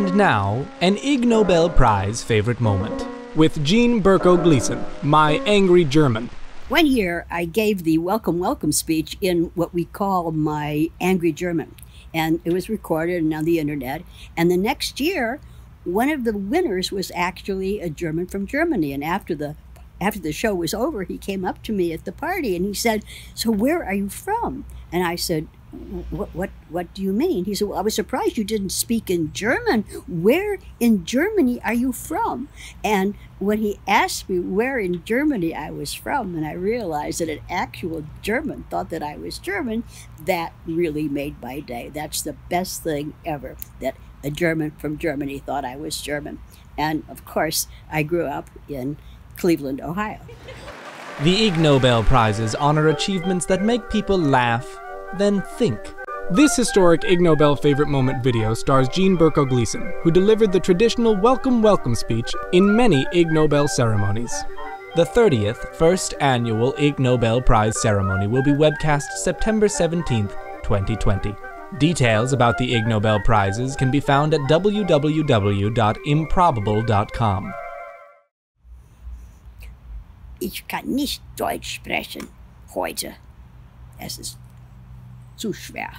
And now, an Ig Nobel Prize favorite moment with Jean Berko Gleason, my angry German. One year, I gave the welcome, welcome speech in what we call my angry German. And it was recorded and on the internet. And the next year, one of the winners was actually a German from Germany. And after the after the show was over, he came up to me at the party and he said, "So where are you from?" And I said, what, what, what do you mean? He said, Well, I was surprised you didn't speak in German. Where in Germany are you from? And when he asked me where in Germany I was from, and I realized that an actual German thought that I was German, that really made my day. That's the best thing ever that a German from Germany thought I was German. And of course, I grew up in Cleveland, Ohio. The Ig Nobel Prizes honor achievements that make people laugh then think. This historic Ig Nobel favorite moment video stars Jean Berko Gleason, who delivered the traditional welcome welcome speech in many Ig Nobel ceremonies. The 30th first annual Ig Nobel Prize ceremony will be webcast September 17th, 2020. Details about the Ig Nobel Prizes can be found at www.improbable.com. Ich kann nicht Deutsch sprechen heute. Es ist zu schwer.